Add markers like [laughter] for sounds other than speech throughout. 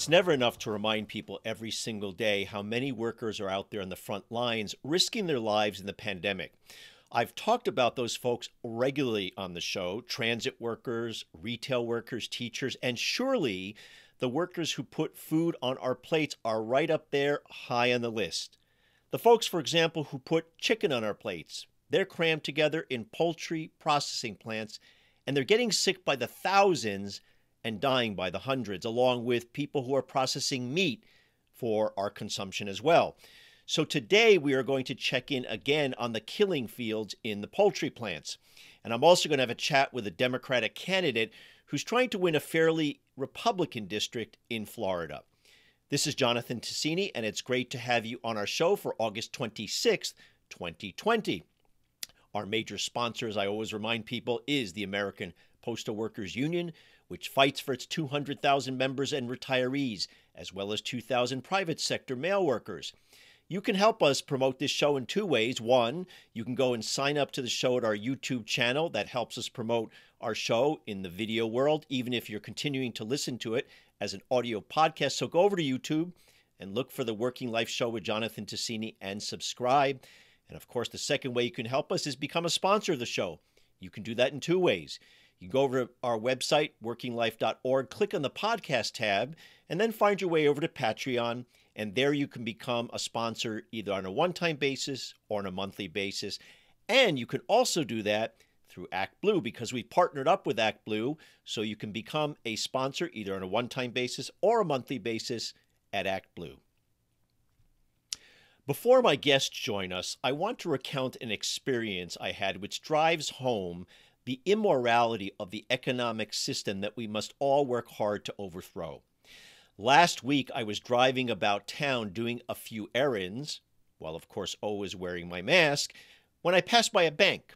It's never enough to remind people every single day how many workers are out there on the front lines risking their lives in the pandemic. I've talked about those folks regularly on the show transit workers, retail workers, teachers, and surely the workers who put food on our plates are right up there high on the list. The folks, for example, who put chicken on our plates, they're crammed together in poultry processing plants and they're getting sick by the thousands and dying by the hundreds, along with people who are processing meat for our consumption as well. So today we are going to check in again on the killing fields in the poultry plants. And I'm also going to have a chat with a Democratic candidate who's trying to win a fairly Republican district in Florida. This is Jonathan Tasini, and it's great to have you on our show for August 26th, 2020. Our major sponsor, as I always remind people, is the American Postal Workers Union, which fights for its 200,000 members and retirees, as well as 2,000 private sector mail workers. You can help us promote this show in two ways. One, you can go and sign up to the show at our YouTube channel. That helps us promote our show in the video world, even if you're continuing to listen to it as an audio podcast. So go over to YouTube and look for the Working Life Show with Jonathan Tasini and subscribe. And of course, the second way you can help us is become a sponsor of the show. You can do that in two ways. You go over to our website, workinglife.org, click on the podcast tab, and then find your way over to Patreon. And there you can become a sponsor either on a one time basis or on a monthly basis. And you can also do that through ActBlue because we partnered up with ActBlue. So you can become a sponsor either on a one time basis or a monthly basis at ActBlue. Before my guests join us, I want to recount an experience I had which drives home the immorality of the economic system that we must all work hard to overthrow. Last week, I was driving about town doing a few errands, while of course always wearing my mask, when I passed by a bank.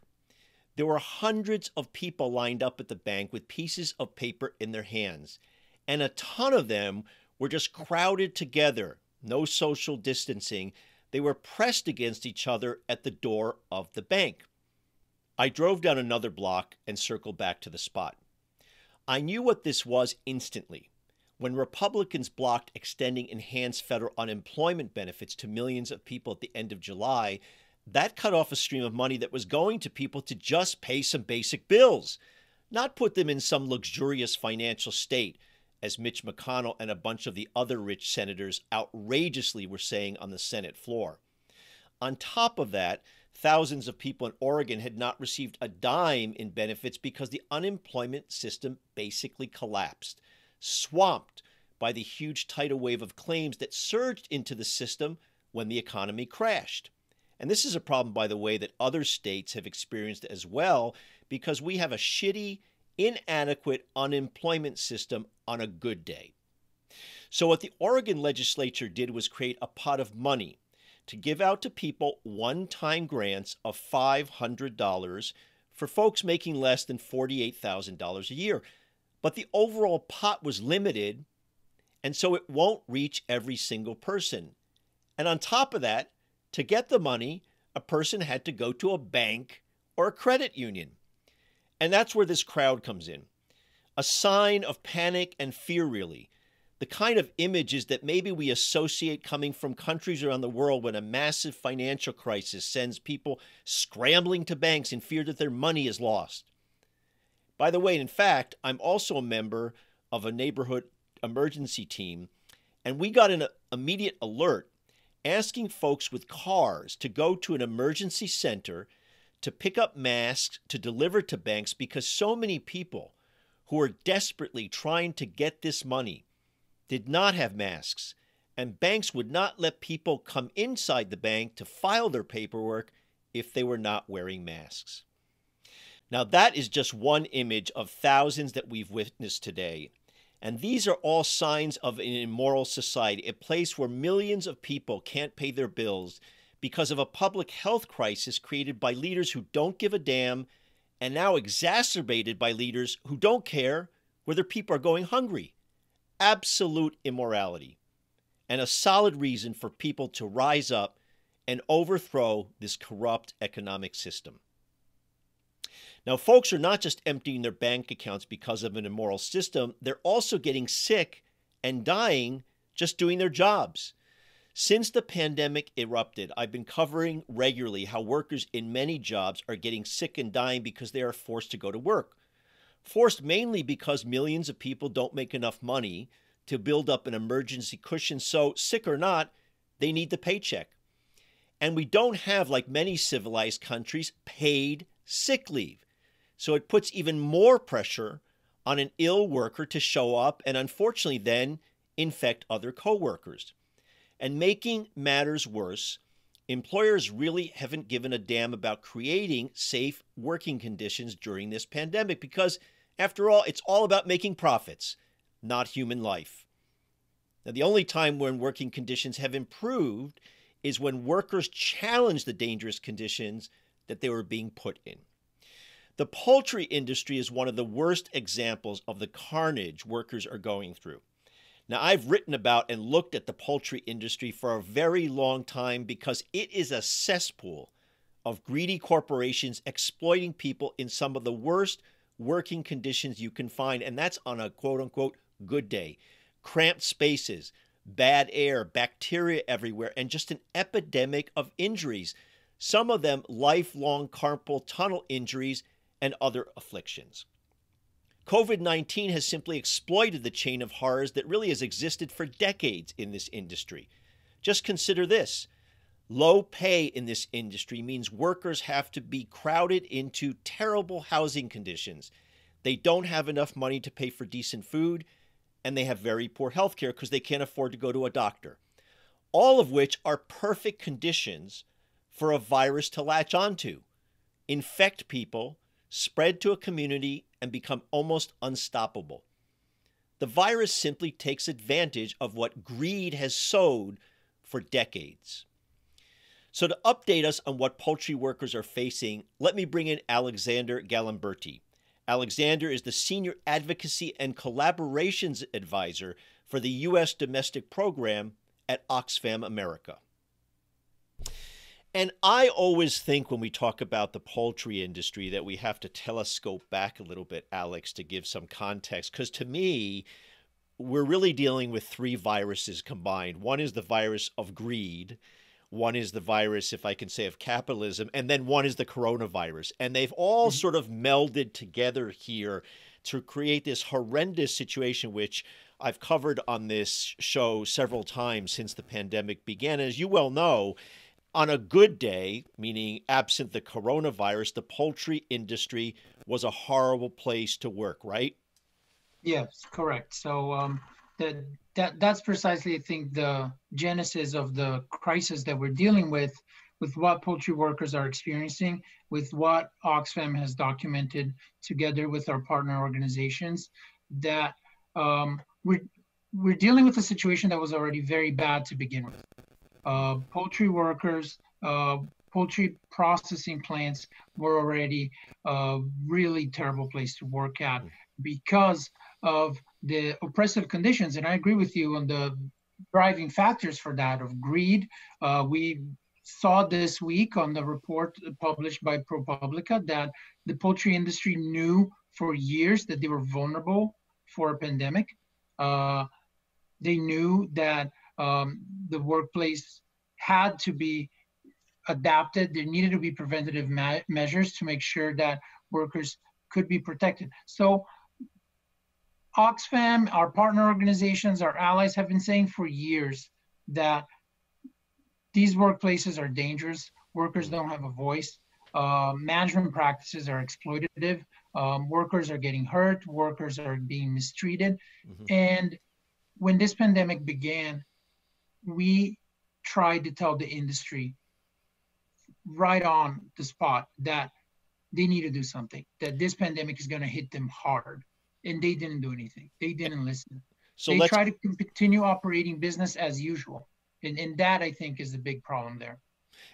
There were hundreds of people lined up at the bank with pieces of paper in their hands, and a ton of them were just crowded together, no social distancing. They were pressed against each other at the door of the bank. I drove down another block and circled back to the spot. I knew what this was instantly. When Republicans blocked extending enhanced federal unemployment benefits to millions of people at the end of July, that cut off a stream of money that was going to people to just pay some basic bills, not put them in some luxurious financial state, as Mitch McConnell and a bunch of the other rich senators outrageously were saying on the Senate floor. On top of that, thousands of people in Oregon had not received a dime in benefits because the unemployment system basically collapsed, swamped by the huge tidal wave of claims that surged into the system when the economy crashed. And this is a problem, by the way, that other states have experienced as well because we have a shitty, inadequate unemployment system on a good day. So, what the Oregon legislature did was create a pot of money to give out to people one time grants of $500 for folks making less than $48,000 a year. But the overall pot was limited, and so it won't reach every single person. And on top of that, to get the money, a person had to go to a bank or a credit union. And that's where this crowd comes in. A sign of panic and fear, really the kind of images that maybe we associate coming from countries around the world when a massive financial crisis sends people scrambling to banks in fear that their money is lost. By the way, in fact, I'm also a member of a neighborhood emergency team, and we got an uh, immediate alert asking folks with cars to go to an emergency center to pick up masks to deliver to banks because so many people who are desperately trying to get this money did not have masks, and banks would not let people come inside the bank to file their paperwork if they were not wearing masks. Now, that is just one image of thousands that we've witnessed today. And these are all signs of an immoral society, a place where millions of people can't pay their bills because of a public health crisis created by leaders who don't give a damn and now exacerbated by leaders who don't care whether people are going hungry absolute immorality and a solid reason for people to rise up and overthrow this corrupt economic system. Now, folks are not just emptying their bank accounts because of an immoral system, they're also getting sick and dying just doing their jobs. Since the pandemic erupted, I've been covering regularly how workers in many jobs are getting sick and dying because they are forced to go to work. Forced mainly because millions of people don't make enough money to build up an emergency cushion. So, sick or not, they need the paycheck. And we don't have, like many civilized countries, paid sick leave. So it puts even more pressure on an ill worker to show up and unfortunately then infect other coworkers. And making matters worse, employers really haven't given a damn about creating safe working conditions during this pandemic because, after all, it's all about making profits, not human life. Now, the only time when working conditions have improved is when workers challenge the dangerous conditions that they were being put in. The poultry industry is one of the worst examples of the carnage workers are going through. Now, I've written about and looked at the poultry industry for a very long time because it is a cesspool of greedy corporations exploiting people in some of the worst working conditions you can find. And that's on a quote unquote good day. Cramped spaces, bad air, bacteria everywhere, and just an epidemic of injuries. Some of them lifelong carpal tunnel injuries and other afflictions. COVID 19 has simply exploited the chain of horrors that really has existed for decades in this industry. Just consider this low pay in this industry means workers have to be crowded into terrible housing conditions. They don't have enough money to pay for decent food, and they have very poor health care because they can't afford to go to a doctor. All of which are perfect conditions for a virus to latch onto, infect people, spread to a community, and become almost unstoppable. The virus simply takes advantage of what greed has sowed for decades. So, to update us on what poultry workers are facing, let me bring in Alexandre Galimberti. Alexandre is the Senior Advocacy and Collaborations Advisor for the U.S. Domestic Program at Oxfam America. And I always think when we talk about the poultry industry that we have to telescope back a little bit, Alex, to give some context. Because to me, we're really dealing with three viruses combined. One is the virus of greed, one is the virus, if I can say, of capitalism, and then one is the coronavirus. And they've all mm-hmm. sort of melded together here to create this horrendous situation, which I've covered on this show several times since the pandemic began. As you well know, on a good day, meaning absent the coronavirus, the poultry industry was a horrible place to work, right? Yes, correct. So um, that that that's precisely, I think, the genesis of the crisis that we're dealing with, with what poultry workers are experiencing, with what Oxfam has documented together with our partner organizations, that um, we're we're dealing with a situation that was already very bad to begin with. Uh, poultry workers, uh, poultry processing plants were already a really terrible place to work at because of the oppressive conditions. And I agree with you on the driving factors for that of greed. Uh, we saw this week on the report published by ProPublica that the poultry industry knew for years that they were vulnerable for a pandemic. Uh, they knew that um, the workplace had to be adapted. There needed to be preventative measures to make sure that workers could be protected. So Oxfam, our partner organizations, our allies have been saying for years that these workplaces are dangerous. Workers don't have a voice. Uh, management practices are exploitative. Um, workers are getting hurt. Workers are being mistreated. Mm-hmm. And when this pandemic began, we tried to tell the industry right on the spot that they need to do something, that this pandemic is going to hit them hard. And they didn't do anything. They didn't listen. So they try to continue operating business as usual. And, and that, I think, is the big problem there.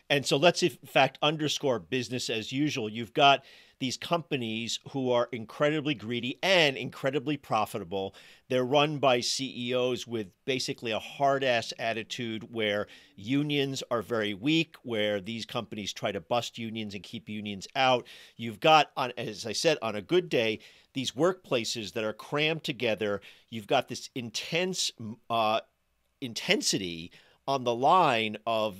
And so let's, in fact, underscore business as usual. You've got these companies who are incredibly greedy and incredibly profitable. They're run by CEOs with basically a hard ass attitude where unions are very weak, where these companies try to bust unions and keep unions out. You've got, on as I said, on a good day, these workplaces that are crammed together. You've got this intense uh, intensity on the line of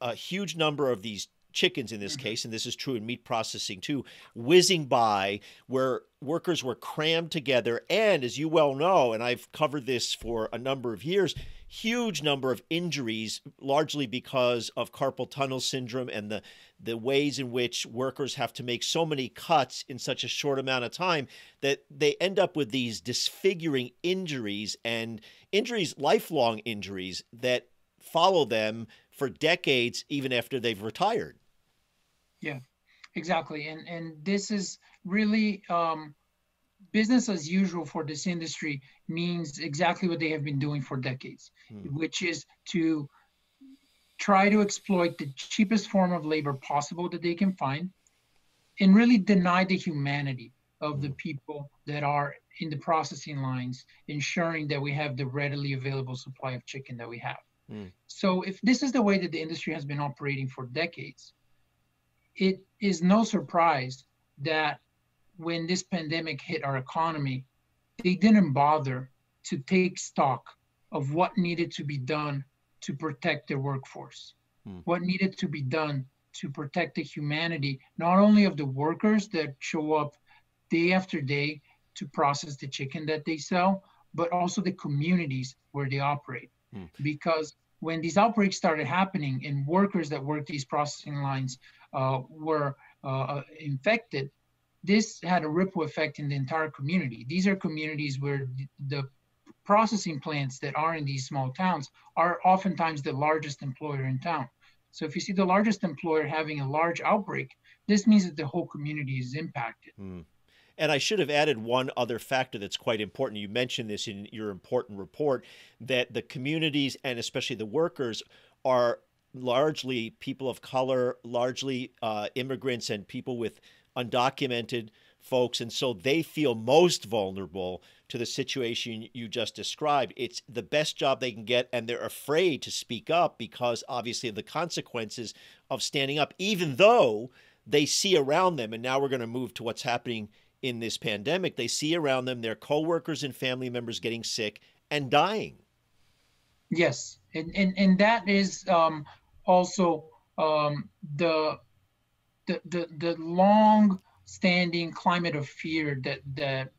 a huge number of these chickens in this mm-hmm. case, and this is true in meat processing too, whizzing by where workers were crammed together. And as you well know, and I've covered this for a number of years, huge number of injuries, largely because of carpal tunnel syndrome and the, the ways in which workers have to make so many cuts in such a short amount of time that they end up with these disfiguring injuries and injuries, lifelong injuries that follow them for decades, even after they've retired. Yeah, exactly. And and this is really um, business as usual for this industry means exactly what they have been doing for decades, hmm. which is to try to exploit the cheapest form of labor possible that they can find and really deny the humanity of the hmm. people that are in the processing lines, ensuring that we have the readily available supply of chicken that we have. Mm. So, if this is the way that the industry has been operating for decades, it is no surprise that when this pandemic hit our economy, they didn't bother to take stock of what needed to be done to protect their workforce, hmm. what needed to be done to protect the humanity, not only of the workers that show up day after day to process the chicken that they sell, but also the communities where they operate. Hmm. Because when these outbreaks started happening and workers that work these processing lines uh, were uh, infected, this had a ripple effect in the entire community. These are communities where the processing plants that are in these small towns are oftentimes the largest employer in town. So if you see the largest employer having a large outbreak, this means that the whole community is impacted. Mm. And I should have added one other factor that's quite important. You mentioned this in your important report that the communities and especially the workers are largely people of color, largely uh, immigrants and people with undocumented folks. And so they feel most vulnerable to the situation you just described. It's the best job they can get, and they're afraid to speak up because obviously of the consequences of standing up, even though they see around them. And now we're going to move to what's happening in this pandemic. They see around them their coworkers and family members getting sick and dying. Yes, and and, and that is um, also um, the, the the the long standing climate of fear that that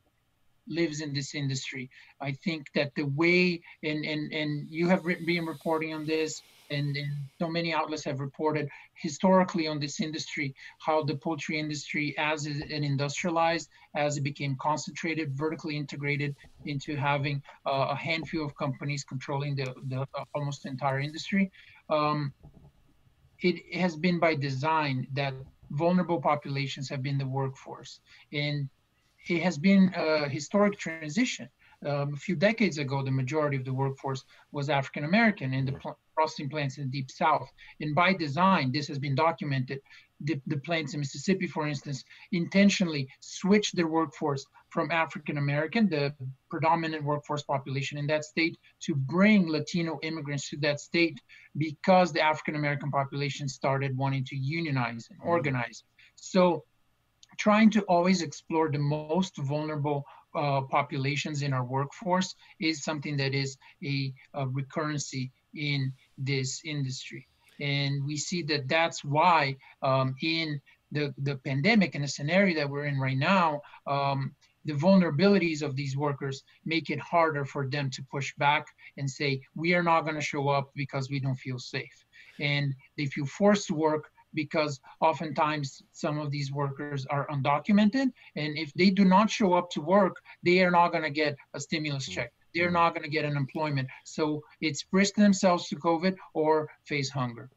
lives in this industry. I think that the way and and and you have written, been reporting on this and, and so many outlets have reported historically on this industry how the poultry industry as it industrialized as it became concentrated vertically integrated into having uh, a handful of companies controlling the, the uh, almost entire industry. Um, it has been by design that vulnerable populations have been the workforce. And it has been a historic transition. Um, a few decades ago, the majority of the workforce was African American in the processing plants in the deep south. And by design, this has been documented. The, the plants in Mississippi, for instance, intentionally switched their workforce from African American, the predominant workforce population in that state, to bring Latino immigrants to that state because the African American population started wanting to unionize and mm-hmm. organize. So, trying to always explore the most vulnerable uh, populations in our workforce is something that is a, a recurrency in this industry. And we see that that's why um, in the, the pandemic and the scenario that we're in right now, um, the vulnerabilities of these workers make it harder for them to push back and say, we are not going to show up because we don't feel safe. And they feel forced to work because oftentimes some of these workers are undocumented. And if they do not show up to work, they are not going to get a stimulus check they're not going to get unemployment. So it's risk themselves to COVID or face hunger.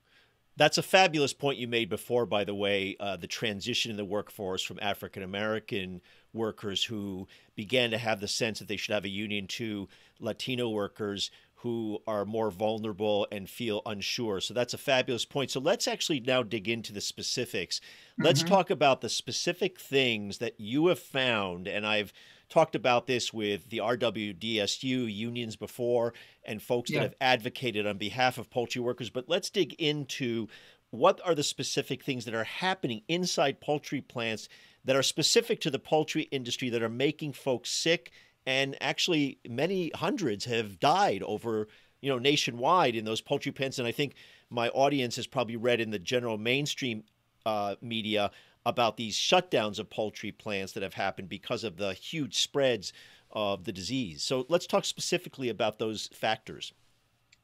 That's a fabulous point you made before, by the way, uh, the transition in the workforce from African American workers who began to have the sense that they should have a union to Latino workers who are more vulnerable and feel unsure. So that's a fabulous point. So let's actually now dig into the specifics. Let's mm-hmm. talk about the specific things that you have found. And I've talked about this with the RWDSU unions before and folks yeah. that have advocated on behalf of poultry workers. But let's dig into what are the specific things that are happening inside poultry plants that are specific to the poultry industry that are making folks sick and actually many hundreds have died over you know nationwide in those poultry pens and i think my audience has probably read in the general mainstream uh, media about these shutdowns of poultry plants that have happened because of the huge spreads of the disease so let's talk specifically about those factors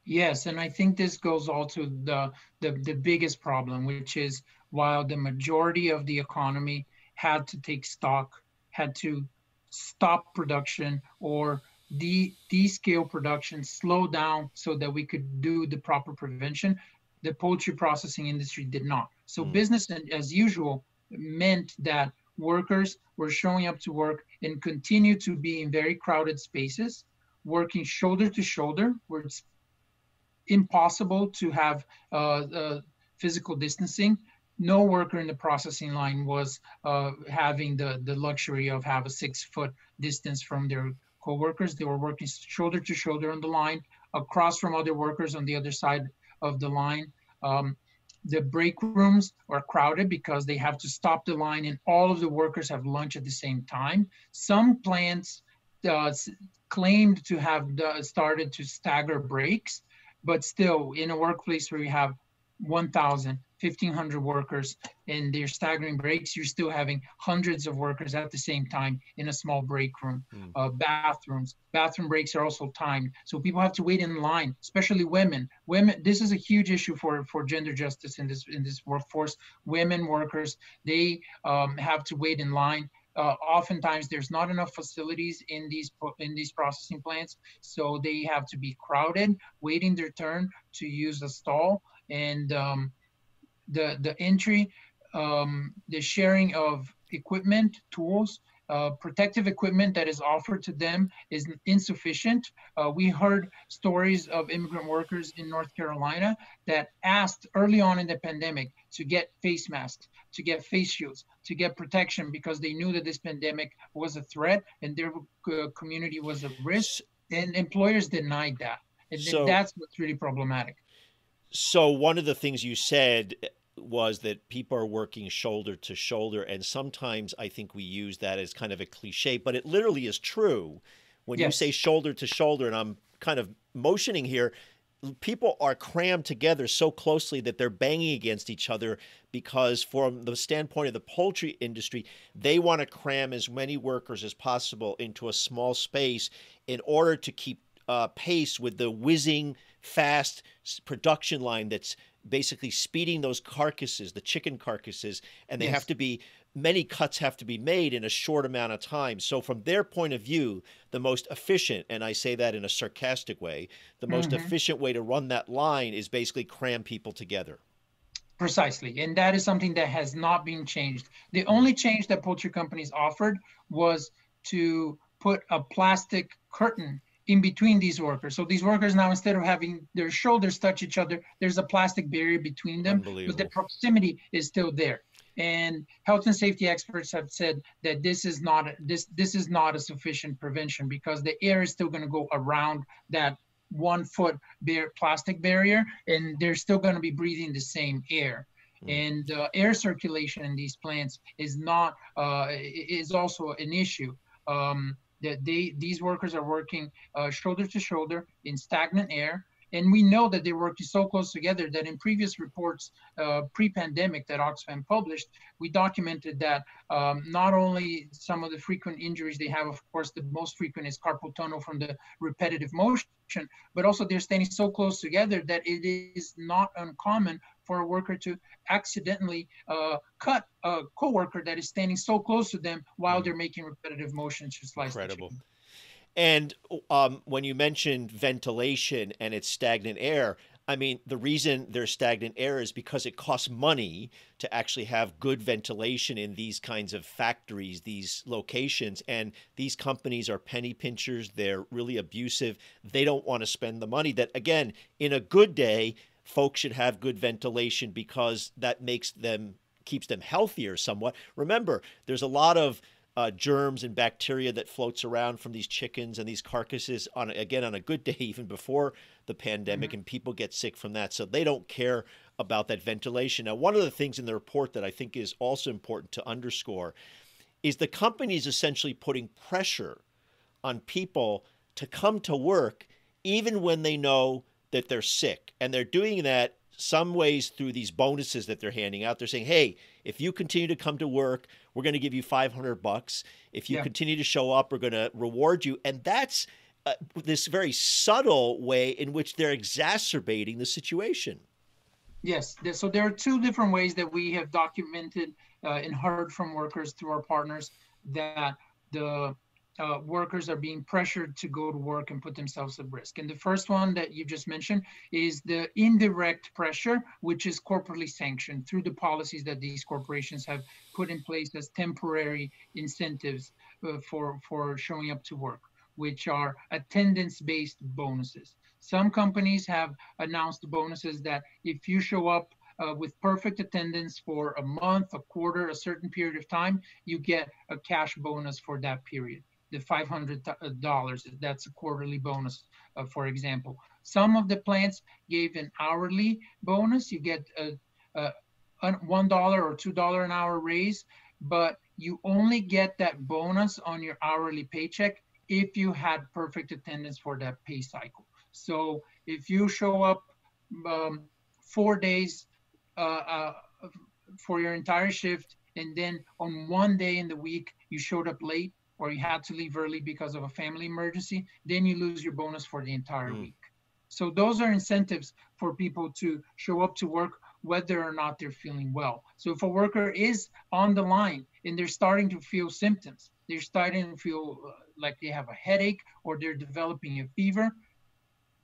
yes and i think this goes all to the the, the biggest problem which is while the majority of the economy had to take stock had to stop production or de- scale production, slow down so that we could do the proper prevention. The poultry processing industry did not. So mm. business as usual meant that workers were showing up to work and continue to be in very crowded spaces, working shoulder to shoulder, where it's impossible to have uh, uh, physical distancing no worker in the processing line was uh, having the, the luxury of have a six foot distance from their co-workers. They were working shoulder to shoulder on the line, across from other workers on the other side of the line. Um, the break rooms are crowded because they have to stop the line and all of the workers have lunch at the same time. Some plants uh, claimed to have started to stagger breaks, but still in a workplace where you have 1,000, 1,500 workers and they're staggering breaks, you're still having hundreds of workers at the same time in a small break room. Mm. Uh, bathrooms, bathroom breaks are also timed. So people have to wait in line, especially women. Women, this is a huge issue for, for gender justice in this in this workforce. Women workers, they um, have to wait in line. Uh, oftentimes there's not enough facilities in these in these processing plants so they have to be crowded waiting their turn to use a stall and um, the the entry, um, the sharing of equipment, tools, uh, protective equipment that is offered to them is insufficient. Uh, we heard stories of immigrant workers in North Carolina that asked early on in the pandemic to get face masks, to get face shields, to get protection because they knew that this pandemic was a threat and their uh, community was at risk. And employers denied that. And so, that's what's really problematic. So one of the things you said was that people are working shoulder to shoulder, and sometimes I think we use that as kind of a cliche, but it literally is true. When yes. you say shoulder to shoulder, and I'm kind of motioning here, people are crammed together so closely that they're banging against each other because from the standpoint of the poultry industry they want to cram as many workers as possible into a small space in order to keep uh, pace with the whizzing fast production line that's basically speeding those carcasses, the chicken carcasses, and they yes. have to be many cuts have to be made in a short amount of time. So from their point of view, the most efficient, and I say that in a sarcastic way, the most mm-hmm. efficient way to run that line is basically cram people together. Precisely. And that is something that has not been changed. The only change that poultry companies offered was to put a plastic curtain in between these workers. So these workers now, instead of having their shoulders touch each other, there's a plastic barrier between them, but the proximity is still there. And health and safety experts have said that this is not this this is not a sufficient prevention because the air is still going to go around that one foot bare plastic barrier, and they're still going to be breathing the same air. Hmm. And uh, air circulation in these plants is not uh, is also an issue. Um, that they these workers are working uh, shoulder to shoulder in stagnant air. And we know that they're working so close together that in previous reports uh, pre-pandemic that oxfam published we documented that um, not only some of the frequent injuries they have of course the most frequent is carpal tunnel from the repetitive motion but also they're standing so close together that it is not uncommon for a worker to accidentally uh, cut a coworker that is standing so close to them while mm. they're making repetitive motions to slice Incredible. And um, when you mentioned ventilation and it's stagnant air, I mean, the reason there's stagnant air is because it costs money to actually have good ventilation in these kinds of factories, these locations. And these companies are penny pinchers. They're really abusive. They don't want to spend the money that, again, in a good day, folks should have good ventilation because that makes them keeps them healthier somewhat. Remember, there's a lot of uh, germs and bacteria that floats around from these chickens and these carcasses on again on a good [laughs] day even before the pandemic mm-hmm. and people get sick from that so they don't care about that ventilation now one of the things in the report that i think is also important to underscore is the companies essentially putting pressure on people to come to work even when they know that they're sick and they're doing that some ways through these bonuses that they're handing out. They're saying, "Hey, if you continue to come to work, we're going to give you 500 bucks. If you yeah. continue to show up, we're going to reward you." And that's uh, this very subtle way in which they're exacerbating the situation. Yes. So there are two different ways that we have documented uh, and heard from workers through our partners that the uh, workers are being pressured to go to work and put themselves at risk. And the first one that you just mentioned is the indirect pressure, which is corporately sanctioned through the policies that these corporations have put in place as temporary incentives uh, for, for showing up to work, which are attendance-based bonuses. Some companies have announced bonuses that if you show up uh, with perfect attendance for a month, a quarter, a certain period of time, you get a cash bonus for that period the $500. That's a quarterly bonus, uh, for example. Some of the plants gave an hourly bonus. You get a, a, a $1 or $2 an hour raise, but you only get that bonus on your hourly paycheck if you had perfect attendance for that pay cycle. So if you show up um, four days uh, uh, for your entire shift, and then on one day in the week you showed up late, or you had to leave early because of a family emergency, then you lose your bonus for the entire mm. week. So those are incentives for people to show up to work whether or not they're feeling well. So if a worker is on the line and they're starting to feel symptoms, they're starting to feel uh, like they have a headache or they're developing a fever,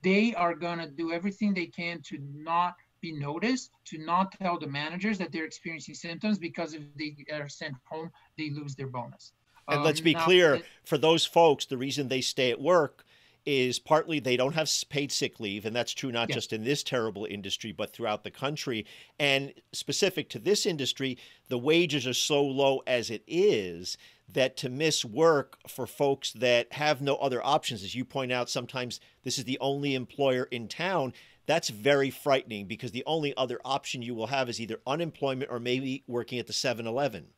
they are going to do everything they can to not be noticed, to not tell the managers that they're experiencing symptoms because if they are sent home, they lose their bonus. And um, let's be clear it, for those folks, the reason they stay at work is partly they don't have paid sick leave, and that's true not yeah. just in this terrible industry, but throughout the country. And specific to this industry, the wages are so low as it is that to miss work for folks that have no other options, as you point out, sometimes this is the only employer in town. That's very frightening because the only other option you will have is either unemployment or maybe working at the 7 Eleven.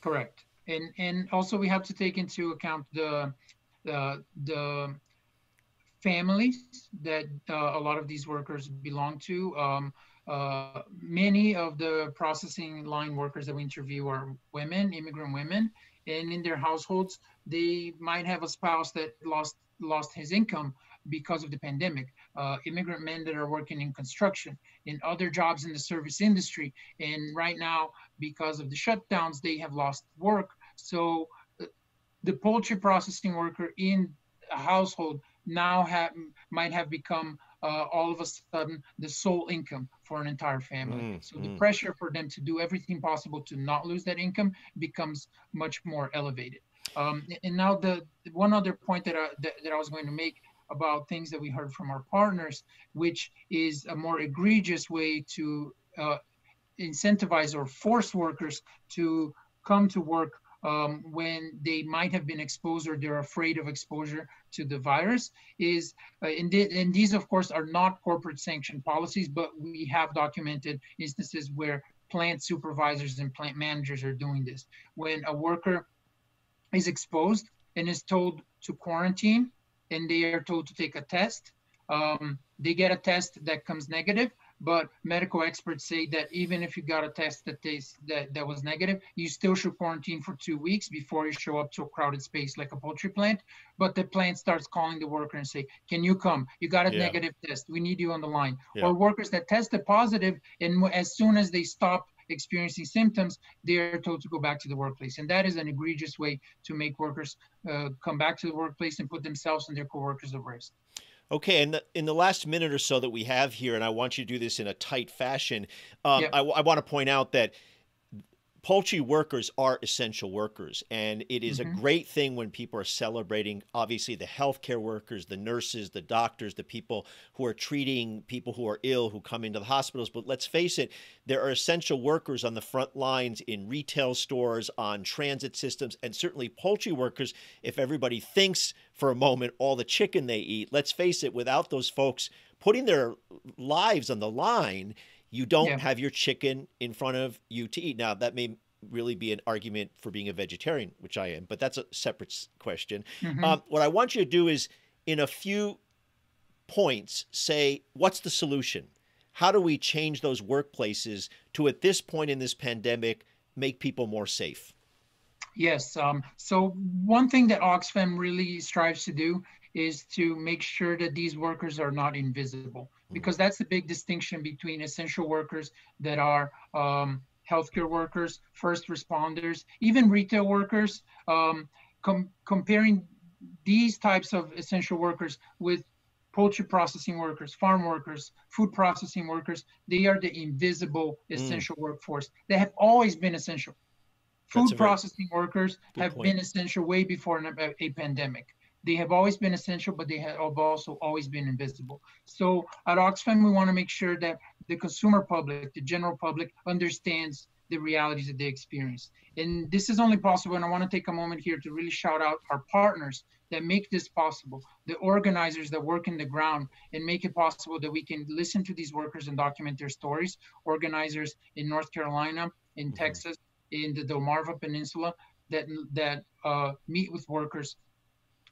Correct and and also we have to take into account the the the families that uh, a lot of these workers belong to. Um, uh, many of the processing line workers that we interview are women, immigrant women, and in their households, they might have a spouse that lost lost his income because of the pandemic. Uh, immigrant men that are working in construction, in other jobs in the service industry, and right now, because of the shutdowns, they have lost work so uh, the poultry processing worker in a household now have, might have become uh, all of a sudden the sole income for an entire family. Mm, so the mm. pressure for them to do everything possible to not lose that income becomes much more elevated. Um, and now the one other point that I, that, that I was going to make about things that we heard from our partners, which is a more egregious way to uh, incentivize or force workers to come to work um, when they might have been exposed or they're afraid of exposure to the virus is, uh, and, and these of course are not corporate sanctioned policies, but we have documented instances where plant supervisors and plant managers are doing this. When a worker is exposed and is told to quarantine and they are told to take a test, um, they get a test that comes negative, but medical experts say that even if you got a test that that, that was negative, you still should quarantine for two weeks before you show up to a crowded space like a poultry plant. But the plant starts calling the worker and say, "Can you come? You got a yeah. negative test. We need you on the line." Yeah. Or workers that tested positive, and as soon as they stop experiencing symptoms, they're told to go back to the workplace. And that is an egregious way to make workers uh, come back to the workplace and put themselves and their coworkers at risk. Okay, and in the last minute or so that we have here, and I want you to do this in a tight fashion, um, yep. I, I want to point out that poultry workers are essential workers and it is mm-hmm. a great thing when people are celebrating obviously the healthcare workers the nurses the doctors the people who are treating people who are ill who come into the hospitals but let's face it there are essential workers on the front lines in retail stores on transit systems and certainly poultry workers if everybody thinks for a moment all the chicken they eat let's face it without those folks putting their lives on the line you don't yeah. have your chicken in front of you to eat. Now, that may really be an argument for being a vegetarian, which I am, but that's a separate question. Mm-hmm. Um, what I want you to do is, in a few points, say what's the solution? How do we change those workplaces to, at this point in this pandemic, make people more safe? Yes. Um, so, one thing that Oxfam really strives to do is to make sure that these workers are not invisible because that's the big distinction between essential workers that are um, healthcare workers, first responders, even retail workers. Um, com- comparing these types of essential workers with poultry processing workers, farm workers, food processing workers, they are the invisible mm. essential mm. workforce. They have always been essential. Food processing workers have point. been essential way before a, a pandemic. They have always been essential, but they have also always been invisible. So at Oxfam, we want to make sure that the consumer public, the general public, understands the realities that they experience. And this is only possible, and I want to take a moment here to really shout out our partners that make this possible, the organizers that work in the ground and make it possible that we can listen to these workers and document their stories, organizers in North Carolina, in mm-hmm. Texas, in the Delmarva Peninsula that, that uh, meet with workers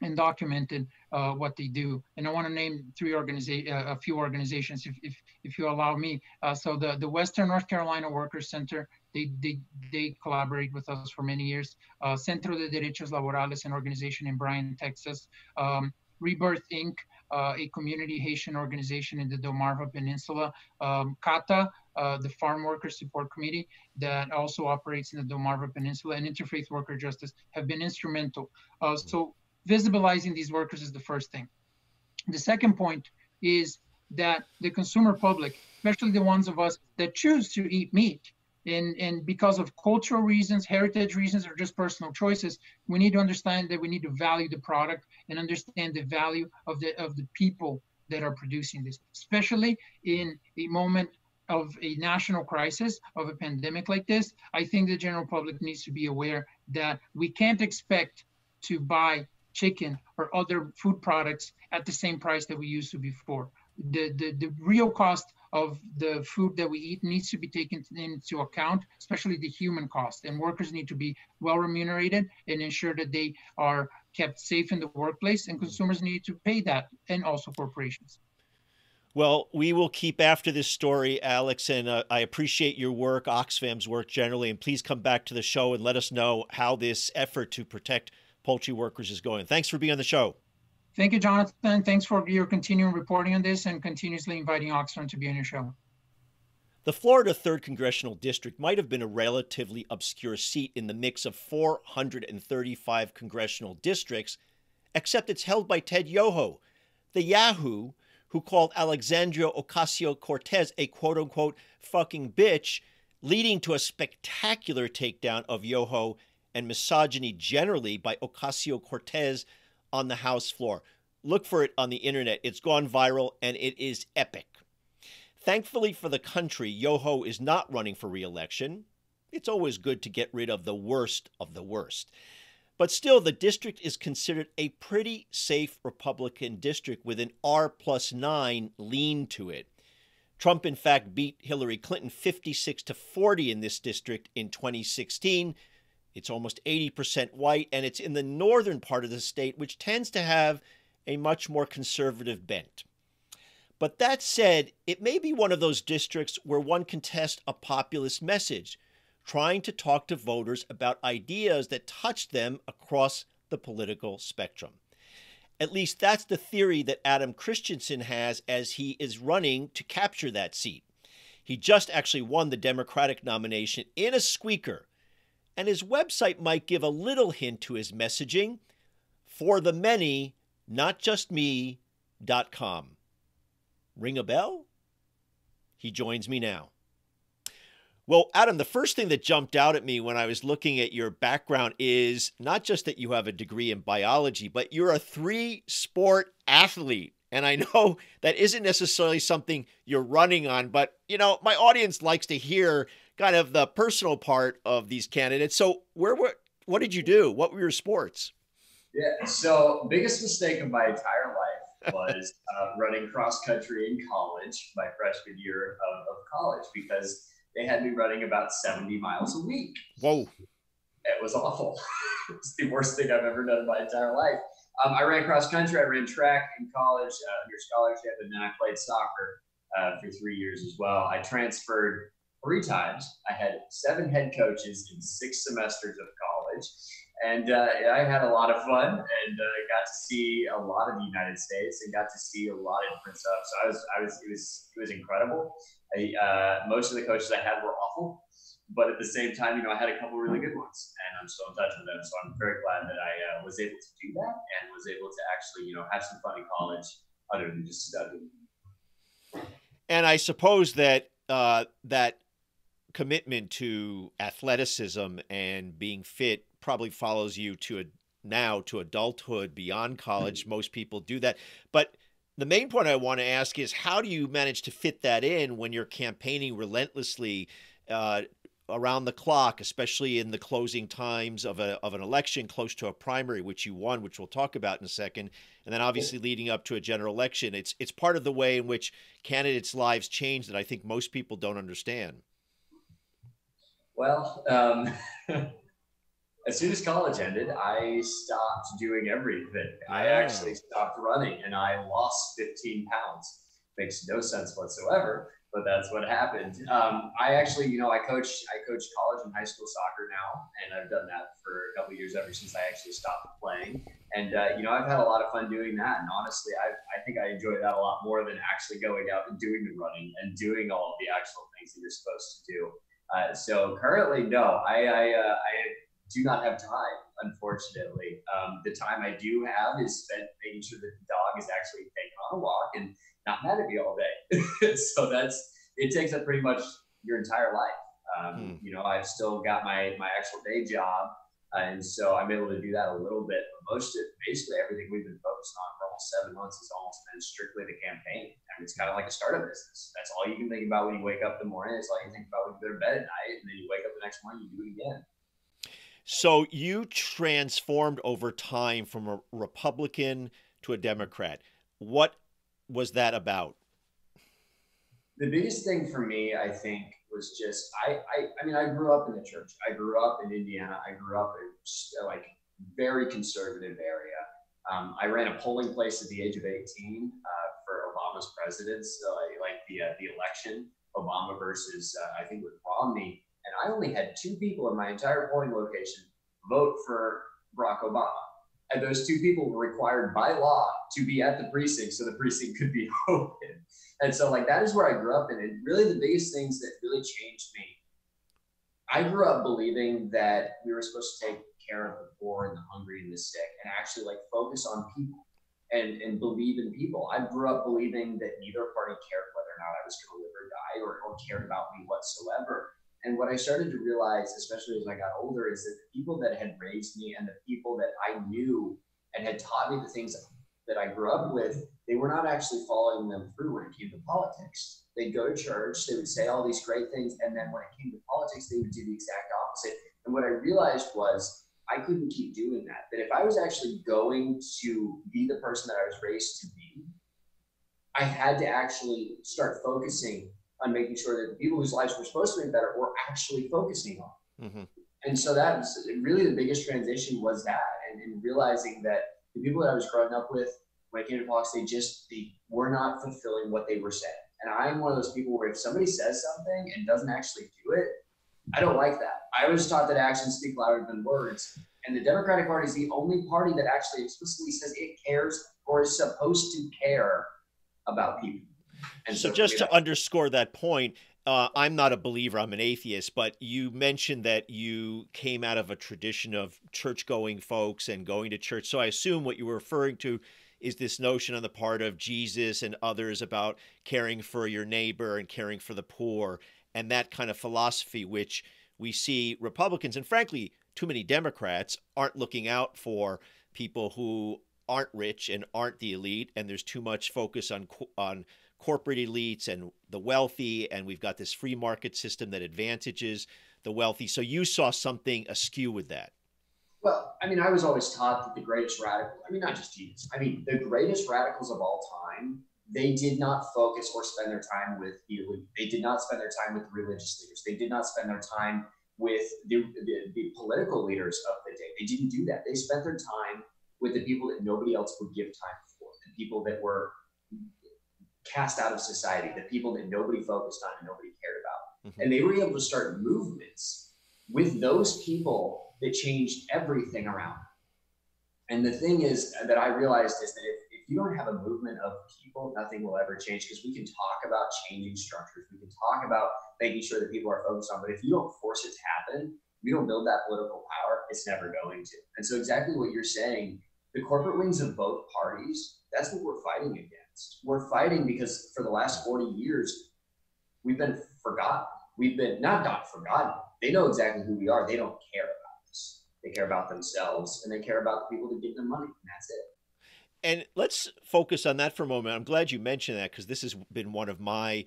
and documented uh, what they do. And I want to name three organiza- uh, a few organizations, if, if, if you allow me. Uh, so the, the Western North Carolina Workers Center, they, they, they collaborate with us for many years. Uh, Centro de Derechos Laborales, an organization in Bryan, Texas. Um, Rebirth Inc., uh, a community Haitian organization in the Delmarva Peninsula. Um, CATA, uh, the Farm Workers Support Committee that also operates in the Delmarva Peninsula, and Interfaith Worker Justice have been instrumental. Uh, so visibilizing these workers is the first thing. The second point is that the consumer public, especially the ones of us that choose to eat meat, and, and because of cultural reasons, heritage reasons, or just personal choices, we need to understand that we need to value the product and understand the value of the of the people that are producing this, especially in a moment of a national crisis, of a pandemic like this. I think the general public needs to be aware that we can't expect to buy chicken or other food products at the same price that we used to before. The, the, the real cost of the food that we eat needs to be taken into account, especially the human cost. And workers need to be well remunerated and ensure that they are kept safe in the workplace, and consumers need to pay that, and also corporations. Well, we will keep after this story, Alex, and uh, I appreciate your work, Oxfam's work generally, and please come back to the show and let us know how this effort to protect poultry workers is going. Thanks for being on the show. Thank you, Jonathan. Thanks for your continuing reporting on this and continuously inviting Oxfam to be on your show. The Florida 3rd Congressional District might have been a relatively obscure seat in the mix of 435 congressional districts, except it's held by Ted Yoho, the Yahoo who called Alexandria Ocasio Cortez a quote unquote fucking bitch, leading to a spectacular takedown of Yoho and misogyny generally by Ocasio Cortez on the House floor. Look for it on the internet. It's gone viral and it is epic. Thankfully for the country, Yoho is not running for reelection. It's always good to get rid of the worst of the worst. But still, the district is considered a pretty safe Republican district with an R plus 9 lean to it. Trump, in fact, beat Hillary Clinton 56 to 40 in this district in 2016 it's almost 80% white, and it's in the northern part of the state, which tends to have a much more conservative bent. But that said, it may be one of those districts where one can test a populist message, trying to talk to voters about ideas that touch them across the political spectrum. At least that's the theory that Adam Christensen has as he is running to capture that seat. He just actually won the Democratic nomination in a squeaker and his website might give a little hint to his messaging. For the many, not just me, Adam.com. Ring a bell? He joins me now. Well, Adam, the first thing that jumped out at me when I was looking at your background is not just that you have a degree in biology, but you're a three sport athlete. And I [laughs] know that isn't necessarily something you're running on, but you know, my audience likes to hear kind of the personal part of these candidates. So, where were what did you do? What were your sports? Yeah, so biggest mistake of my entire life was [laughs] uh, running cross country in college, my freshman year of, of college, because they had me running about 70 miles a week. Whoa. It was awful. [laughs] it's the worst thing I've ever done in my entire life. Um, I ran cross country. I ran track in college uh, under scholarship, and then I played soccer uh, for three years as well. I transferred three times. I had seven head coaches in six semesters of college, and uh, I had a lot of fun and uh, got to see a lot of the United States and got to see a lot of different stuff. So I was, I was, it was, it was incredible. I, uh, most of the coaches I had were awful, but at the same time, you know, I had a couple really good ones, and I'm still in touch with them. So I'm very glad that I uh, was able to do that and was able to actually, you know, have some fun in college other than just studying. And I suppose that uh, that commitment to athleticism and being fit probably follows you to a now to adulthood beyond college. Mm-hmm. Most people do that, but the main point I want to ask is how do you manage to fit that in when you're campaigning relentlessly uh, around the clock, especially in the closing times of, a, of an election close to a primary, which you won, which we'll talk about in a second, and then obviously leading up to a general election. It's it's part of the way in which candidates' lives change that I think most people don't understand. Well, um, [laughs] as soon as college ended, I stopped doing everything. I actually stopped running and I lost 15 pounds. Makes no sense whatsoever, but that's what happened. Um, I actually, you know, I coach I coach college and high school soccer now, and I've done that for a couple years ever since I actually stopped playing. And uh, you know, I've had a lot of fun doing that. And honestly, I I think I enjoy that a lot more than actually going out and doing the running and doing all of the actual things that you're supposed to do. Uh, so currently, no, I I, uh, I do not have time, unfortunately. Um, the time I do have is spent making sure that the dog is actually taken on a walk and not mad at me all day. [laughs] so that's it takes up pretty much your entire life. Um, hmm. You know, I've still got my my actual day job, Uh, and so I'm able to do that a little bit. But most of basically everything we've been focused on for almost seven months has almost been strictly the campaign. I mean, it's kind of like a startup business. That's all you can think about when you wake up in the morning. It's all you think about when you go to bed at night, and then you wake up the next morning, you do it again. So you transformed over time from a Republican to a Democrat. What was that about? The biggest thing for me, I think, was just I, I I mean I grew up in the church. I grew up in Indiana. I grew up in like very conservative area. Um, I ran a polling place at the age of 18 uh, for Obama's presidency, so like the uh, the election, Obama versus uh, I think with Romney and I only had two people in my entire polling location vote for Barack Obama. And those two people were required by law to be at the precinct so the precinct could be [laughs] open. And so, like, that is where I grew up. And really, the biggest things that really changed me, I grew up believing that we were supposed to take care of the poor and the hungry and the sick and actually, like, focus on people and, and believe in people. I grew up believing that neither party cared whether or not I was going to live or die or, or cared about me whatsoever. And what I started to realize, especially as I got older, is that the people that had raised me and the people that I knew and had taught me the things that I grew up with, they were not actually following them through when it came to politics. They'd go to church, they would say all these great things, and then when it came to politics, they would do the exact opposite. And what I realized was I couldn't keep doing that. That if I was actually going to be the person that I was raised to be, I had to actually start focusing on making sure that the people whose lives were supposed to be better were actually focusing on. Mm-hmm. And so that was really the biggest transition was that, and, and, realizing that the people that I was growing up with when I came to politics, they just they were not fulfilling what they were saying. And I'm one of those people where if somebody says something and doesn't actually do it, I don't like that. I was taught that actions speak louder than words. And the Democratic Party is the only party that actually explicitly says it cares or is supposed to care about people. And so, so just to underscore that point, uh, I'm not a believer, I'm an atheist, but you mentioned that you came out of a tradition of church going folks and going to church. So I assume what you were referring to is this notion on the part of Jesus and others about caring for your neighbor and caring for the poor and that kind of philosophy, which we see Republicans and frankly, too many Democrats aren't looking out for people who aren't rich and aren't the elite, and there's too much focus on on corporate elites and the wealthy, and we've got this free market system that advantages the wealthy. So you saw something askew with that. Well, I mean, I was always taught that the greatest radical, I mean, not just Jesus, I mean, the greatest radicals of all time, they did not focus or spend their time with the elite. They did not spend their time with religious leaders. They did not spend their time with the, the, the political leaders of the day. They didn't do that. They spent their time with the people that nobody else would give time for, the people that were cast out of society, the people that nobody focused on and nobody cared about. Mm-hmm. And they were able to start movements with those people that changed everything around. And the thing is that I realized is that if, if you don't have a movement of people, nothing will ever change because we can talk about changing structures. We can talk about making sure that people are focused on, but if you don't force it to happen, you don't build that political power, it's never going to. And so exactly what you're saying, the corporate wings of both parties, that's what we're fighting against. We're fighting because for the last 40 years, we've been forgotten. We've been not not forgotten. They know exactly who we are. They don't care about us. They care about themselves and they care about the people that give them money. And that's it. And let's focus on that for a moment. I'm glad you mentioned that because this has been one of my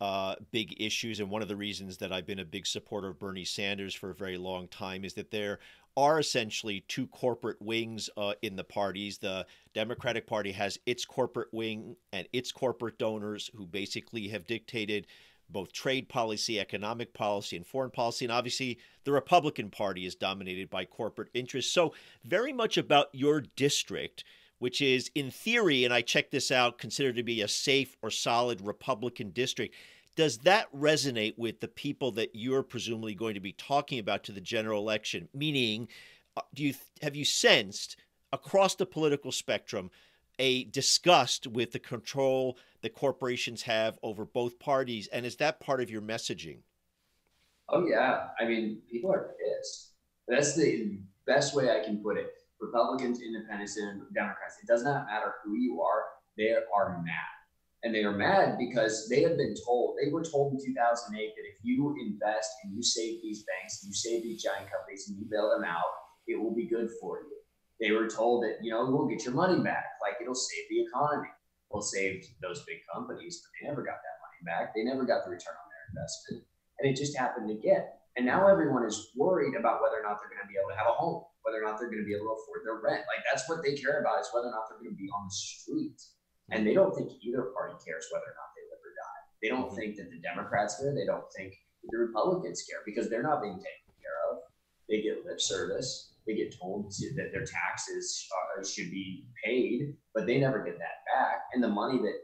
uh, big issues. And one of the reasons that I've been a big supporter of Bernie Sanders for a very long time is that there are essentially two corporate wings uh, in the parties. The Democratic Party has its corporate wing and its corporate donors who basically have dictated both trade policy, economic policy, and foreign policy. And obviously, the Republican Party is dominated by corporate interests. So, very much about your district which is, in theory, and I checked this out, considered to be a safe or solid Republican district. Does that resonate with the people that you're presumably going to be talking about to the general election? Meaning, uh, do you have you sensed across the political spectrum a disgust with the control that corporations have over both parties, and is that part of your messaging? Oh yeah, I mean, people are pissed. That's the best way I can put it Republicans, Independents, and Democrats. It does not matter who you are, they are mad. And they are mad because they have been told, they were told in 2008 that if you invest and you save these banks, and you save these giant companies and you bail them out, it will be good for you. They were told that, you know, we'll get your money back, like it'll save the economy. Well, saved those big companies, but they never got that money back. They never got the return on their investment. And it just happened again. And now everyone is worried about whether or not they're going to be able to have a home whether or not they're going to be able to afford their rent. Like that's what they care about is whether or not they're going to be on the street. And they don't think either party cares whether or not they live or die. They don't mm-hmm. think that the Democrats care. They don't think the Republicans care because they're not being taken care of. They get lip service. They get told to, that their taxes uh, should be paid, but they never get that back. And the money that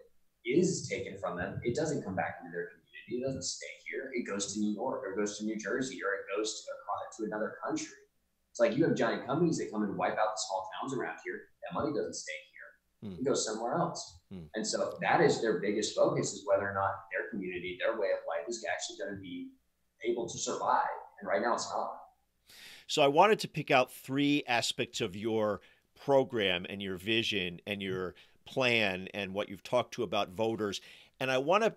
is taken from them, it doesn't come back into their community. It doesn't stay here. It goes to New York or it goes to New Jersey or it goes to, to another country. It's like you have giant companies that come and wipe out the small towns around here. That money doesn't stay here. Hmm. It goes somewhere else. Hmm. And so that is their biggest focus is whether or not their community, their way of life is actually going to be able to survive. And right now it's not. So I wanted to pick out three aspects of your program and your vision and your plan and what you've talked to about voters. And I want to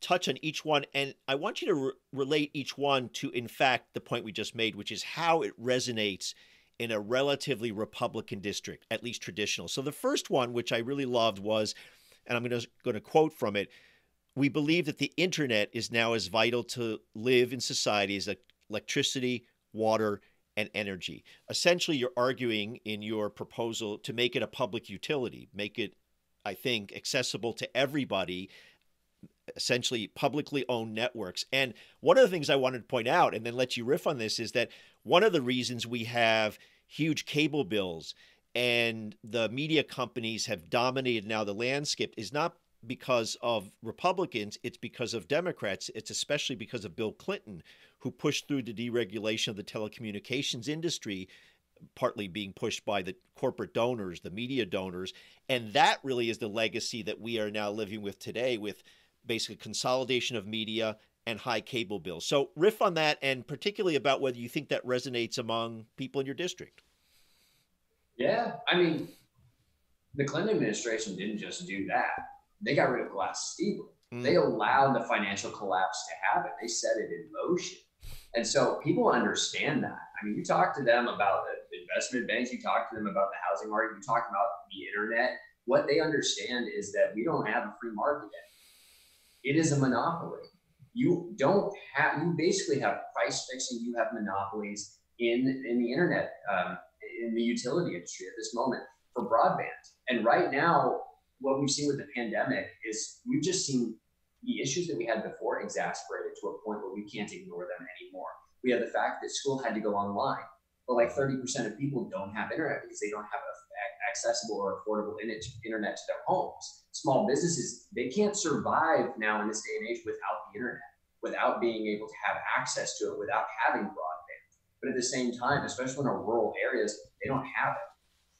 touch on each one, and I want you to re- relate each one to, in fact, the point we just made, which is how it resonates in a relatively Republican district, at least traditional. So the first one, which I really loved, was, and I'm going to, quote from it we believe that the internet is now as vital to live in society as electricity, water, and energy. Essentially, you're arguing in your proposal to make it a public utility, make it, I think, accessible to everybody essentially publicly owned networks. And one of the things I wanted to point out and then let you riff on this is that one of the reasons we have huge cable bills and the media companies have dominated now the landscape is not because of Republicans, it's because of Democrats. It's especially because of Bill Clinton, who pushed through the deregulation of the telecommunications industry, partly being pushed by the corporate donors, the media donors. And that really is the legacy that we are now living with today with basically consolidation of media and high cable bills. So riff on that and particularly about whether you think that resonates among people in your district. Yeah, I mean, The Clinton administration didn't just do that. They got rid of Glass Steagall. Mm. They allowed the financial collapse to happen. They set it in motion. And so people understand that. I mean, you talk to them about the investment banks, you talk to them about the housing market, you talk about the internet. What they understand is that we don't have a free market anymore. It is a monopoly. You don't have, you basically have price fixing, you have monopolies in, in the internet, um, in the utility industry at this moment for broadband. And right now, what we've seen with the pandemic is we've just seen the issues that we had before exasperated to a point where we can't ignore them anymore. We have the fact that school had to go online, but like 30% of people don't have internet because they don't have a accessible or affordable internet to their homes. Small businesses, they can't survive now in this day and age without the internet, without being able to have access to it, without having broadband. But at the same time, especially in our rural areas, they don't have it.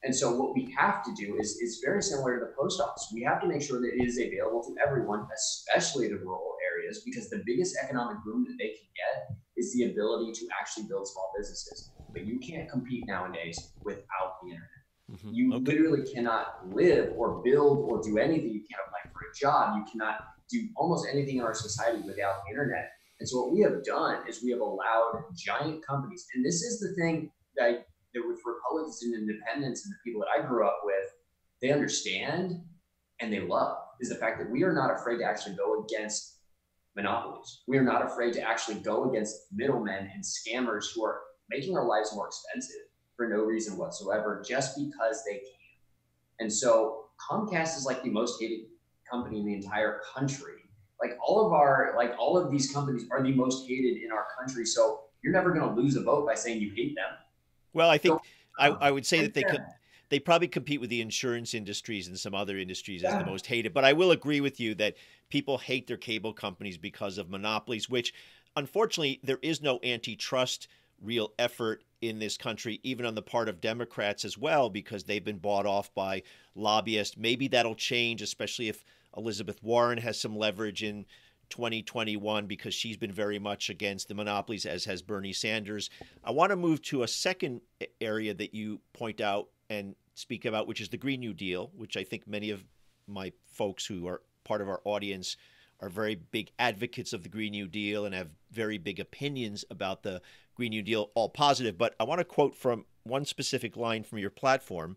And so what we have to do is, is very similar to the post office. We have to make sure that it is available to everyone, especially the rural areas, because the biggest economic boom that they can get is the ability to actually build small businesses. But you can't compete nowadays without the internet. Mm-hmm. You okay. literally cannot live or build or do anything. You can't apply for a job. You cannot do almost anything in our society without the internet. And so what we have done is we have allowed giant companies, and this is the thing that that with Republicans and independents and the people that I grew up with, they understand and they love is the fact that we are not afraid to actually go against monopolies. We are not afraid to actually go against middlemen and scammers who are making our lives more expensive for no reason whatsoever, just because they can. And so Comcast is like the most hated company in the entire country. Like all of our, like all of these companies are the most hated in our country. So you're never going to lose a vote by saying you hate them. Well, I think I, I would say that they could they probably compete with the insurance industries and some other industries yeah. as the most hated. But I will agree with you that people hate their cable companies because of monopolies, which unfortunately there is no antitrust real effort in this country, even on the part of Democrats as well, because they've been bought off by lobbyists. Maybe that'll change, especially if Elizabeth Warren has some leverage in 2021 because she's been very much against the monopolies, as has Bernie Sanders. I want to move to a second area that you point out and speak about, which is the Green New Deal, which I think many of my folks who are part of our audience are very big advocates of the Green New Deal and have very big opinions about the Green New Deal, all positive. But I want to quote from one specific line from your platform.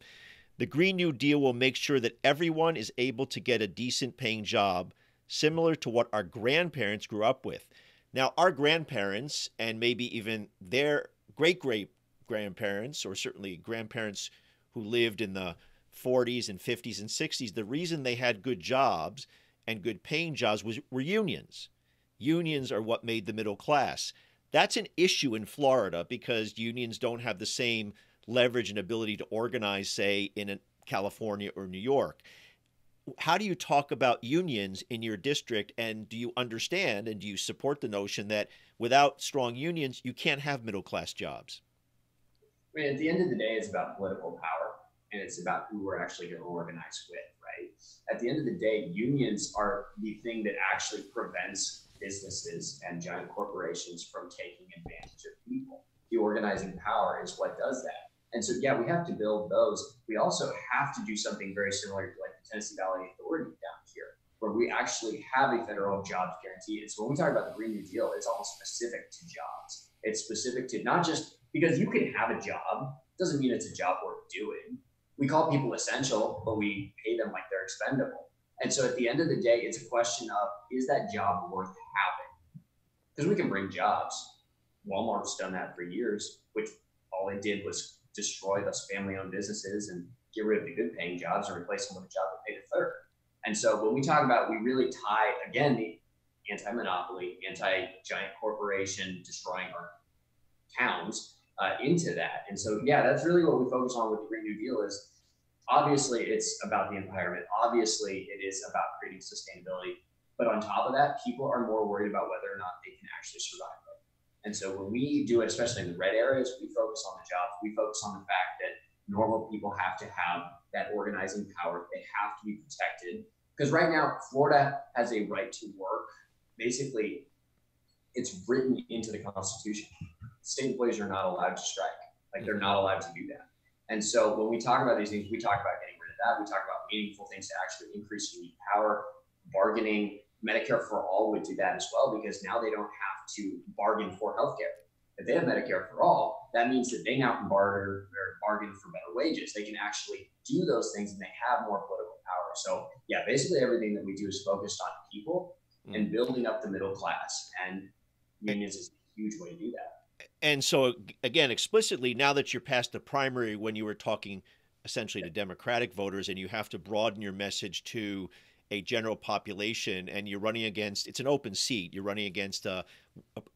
The Green New Deal will make sure that everyone is able to get a decent paying job similar to what our grandparents grew up with. Now, our grandparents, and maybe even their great great grandparents, or certainly grandparents who lived in the 40s and 50s and 60s, the reason they had good jobs and good paying jobs was, were unions. Unions are what made the middle class. That's an issue in Florida because unions don't have the same leverage and ability to organize, say, in California or New York. How do you talk about unions in your district and do you understand and do you support the notion that without strong unions you can't have middle class jobs? I mean, at the end of the day it's about political power and it's about who we're actually going to organize with right? At the end of the day unions are the thing that actually prevents businesses and giant corporations from taking advantage of people the organizing power is what does that and so, yeah, we have to build those. We also have to do something very similar to like the Tennessee Valley Authority down here, where we actually have a federal jobs guarantee. So when we talk about the Green New Deal, it's all specific to jobs. It's specific to not just because you can have a job, doesn't mean it's a job worth doing. We call people essential, but we pay them like they're expendable. And so at the end of the day, it's a question of is that job worth having? Because we can bring jobs. Walmart's done that for years, which all they did was destroy those family owned businesses and get rid of the good paying jobs and replace them with a job that paid a third. And so when we talk about, we really tie again the anti monopoly, anti giant corporation destroying our towns uh, into that. And so, yeah, that's really what we focus on with the Green New Deal is obviously it's about the environment. Obviously it is about creating sustainability. But on top of that, people are more worried about whether or not they can actually survive and so when we do it, especially in the red areas, we focus on the jobs. We focus on the fact that normal people have to have that organizing power. They have to be protected. Because right now, Florida has a right to work. Basically, it's written into the Constitution. State employees are not allowed to strike. Like they're not allowed to do that. And so when we talk about these things, we talk about getting rid of that. We talk about meaningful things to actually increase union power, bargaining. Medicare for all would do that as well because now they don't have to bargain for healthcare. If they have Medicare for all, that means that they now can barter or bargain for better wages. They can actually do those things and they have more political power. So yeah, basically everything that we do is focused on people mm. and building up the middle class. And unions is a huge way to do that. And so again, explicitly, now that you're past the primary when you were talking essentially to Democratic voters and you have to broaden your message to a general population and you're running against it's an open seat. You're running against a,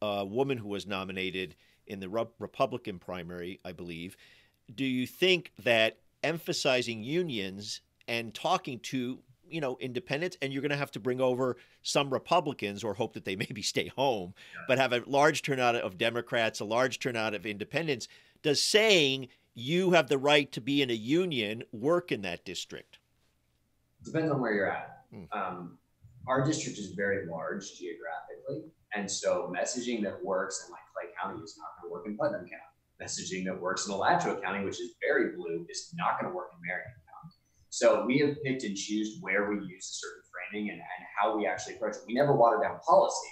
a, woman who was nominated in the Re- republican primary i believe. Do you think that emphasizing unions and talking to you know independents and you're going to have to bring over some republicans or hope that they [laughs] maybe stay home but have a large turnout of democrats a large turnout of independents does saying you have the right to be in a union work in that district depends on where you're at Hmm. Um, our district is very large geographically, and so messaging that works in like Clay County is not going to work in Putnam County. Messaging that works in Alachua County, which is very blue, is not going to work in Marion County. So we have picked and choose where we use a certain framing and, and how we actually approach it. We never water down policy,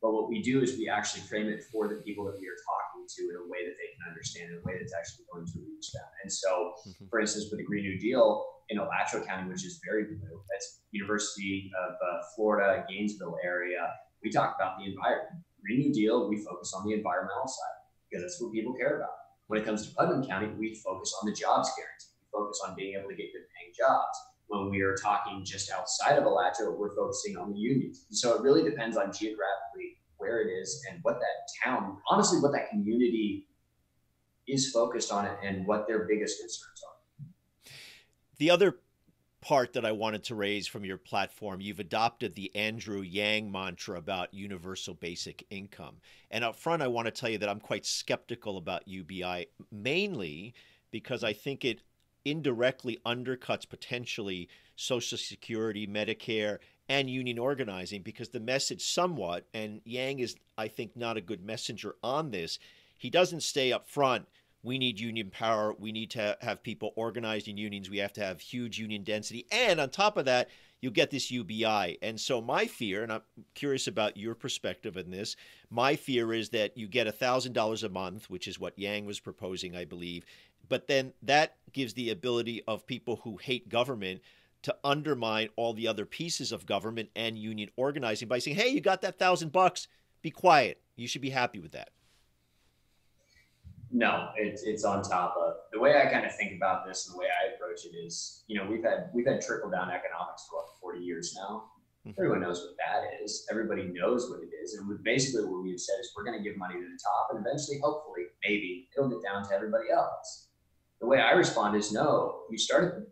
but what we do is we actually frame it for the people that we are talking to in a way that they can understand, in a way that's actually going to reach them. And so, mm-hmm. for instance, with the Green New Deal, in Alachua County, which is very blue. That's University of uh, Florida, Gainesville area. We talk about the environment. Green New Deal, we focus on the environmental side because that's what people care about. When it comes to Putnam County, we focus on the jobs guarantee. Focus on being able to get good paying jobs. When we are talking just outside of Alachua, we're focusing on the unions. So it really depends on geographically where it is and what that town, honestly, what that community is focused on and what their biggest concerns are. The other part that I wanted to raise from your platform, you've adopted the Andrew Yang mantra about universal basic income. And up front, I want to tell you that I'm quite skeptical about UBI, mainly because I think it indirectly undercuts potentially Social Security, Medicare, and union organizing because the message somewhat, and Yang is, I think, not a good messenger on this, he doesn't stay up front we need union power. We need to have people organized in unions. We have to have huge union density. And on top of that, you get this UBI. And so my fear, and I'm curious about your perspective in this, my fear is that you get $1,000 a month, which is what Yang was proposing, I believe. But then that gives the ability of people who hate government to undermine all the other pieces of government and union organizing by saying, hey, you got that thousand bucks, be quiet. You should be happy with that. No, it's it's on top of the way I kind of think about this and the way I approach it is, you know, we've had we've had trickle down economics for what, 40 years now. Mm-hmm. Everyone knows what that is. Everybody knows what it is. And basically what we've said is we're going to give money to the top and eventually, hopefully, maybe it'll get down to everybody else. The way I respond is no, you start at the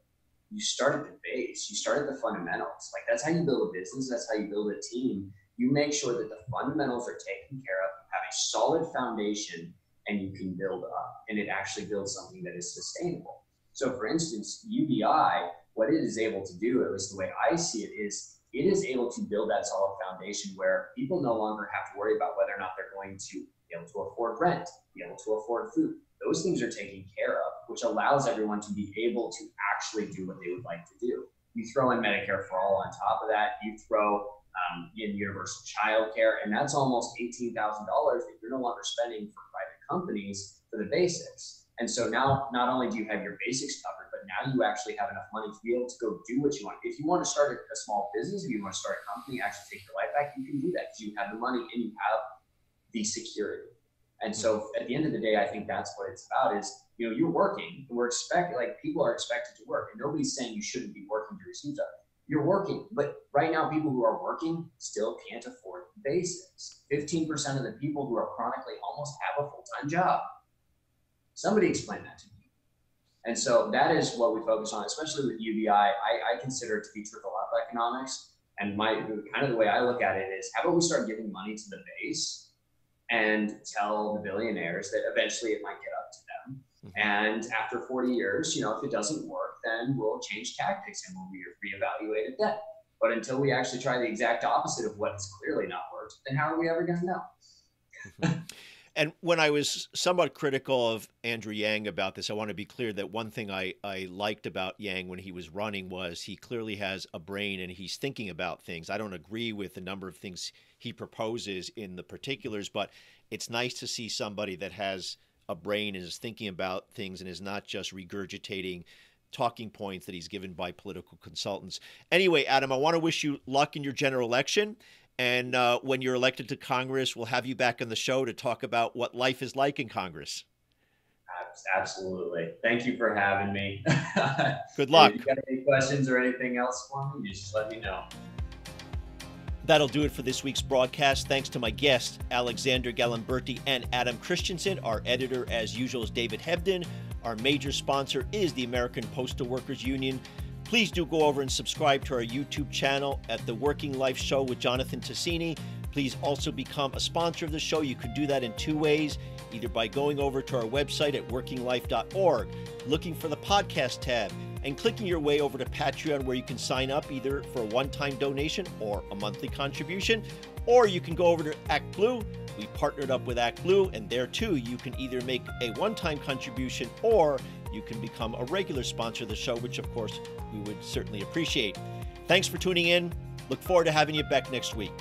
you start at the base, you start at the fundamentals. Like that's how you build a business, that's how you build a team. You make sure that the fundamentals are taken care of, have a solid foundation and you can build up and it actually builds something that is sustainable. So for instance, UBI, what it is able to do, at least the way I see it, is it is able to build that solid foundation where people no longer have to worry about whether or not they're going to be able to afford rent, be able to afford food. Those things are taken care of, which allows everyone to be able to actually do what they would like to do. You throw in Medicare for all on top of that, you throw um, in universal child care, and that's almost $18,000 that you're no longer spending for private companies for the basics. And so now, not only do you have your basics covered, but now you actually have enough money to be able to go do what you want. If you want to start a, small business, if you want to start a company, actually take your life back, you can do that because you have the money and you have the security. And so at the end of the day, I think that's what it's about is, you know, you're working. We're expecting, like people are expected to work and nobody's saying you shouldn't be working to receive stuff. You're working, but right now people who are working still can't afford basics. 15% of the people who are chronically almost have a full-time job. Somebody explain that to me. And so that is what we focus on, especially with UBI. I, I consider it to be trickle up economics. And my kind of the way I look at it is how about we start giving money to the base and tell the billionaires that eventually it might get up to them. Mm-hmm. And after 40 years, you know, if it doesn't work, then we'll change tactics and we'll re- reevaluate it then. But until we actually try the exact opposite of what has clearly not worked, then how are we ever going to know? [laughs] And when I was somewhat critical of Andrew Yang about this, I want to be clear that one thing I, I liked about Yang when he was running was he clearly has a brain and he's thinking about things. I don't agree with a number of things he proposes in the particulars, but it's nice to see somebody that has a brain and is thinking about things and is not just regurgitating talking points that he's given by political consultants. Anyway, Adam, I want to wish you luck in your general election. And uh, when you're elected to Congress, we'll have you back on the show to talk about what life is like in Congress. Absolutely. Thank you for having me. [laughs] Good luck. if you got any questions or anything else for me, just let me know. That'll do it for this week's broadcast. Thanks to my guests, Alexandre Galimberti and Adam Christensen. Our editor, as usual, is David Hebden. Our major sponsor is the American Postal Workers Union. Please do go over and subscribe to our YouTube channel at The Working Life Show with Jonathan Tasini. Please also become a sponsor of the show. You can do that in two ways either by going over to our website at workinglife.org, looking for the podcast tab, and clicking your way over to Patreon, where you can sign up either for a one time donation or a monthly contribution. Or you can go over to ActBlue. We partnered up with ActBlue, and there too, you can either make a one time contribution or you can become a regular sponsor of the show, which of course we would certainly appreciate. Thanks for tuning in. Look forward to having you back next week.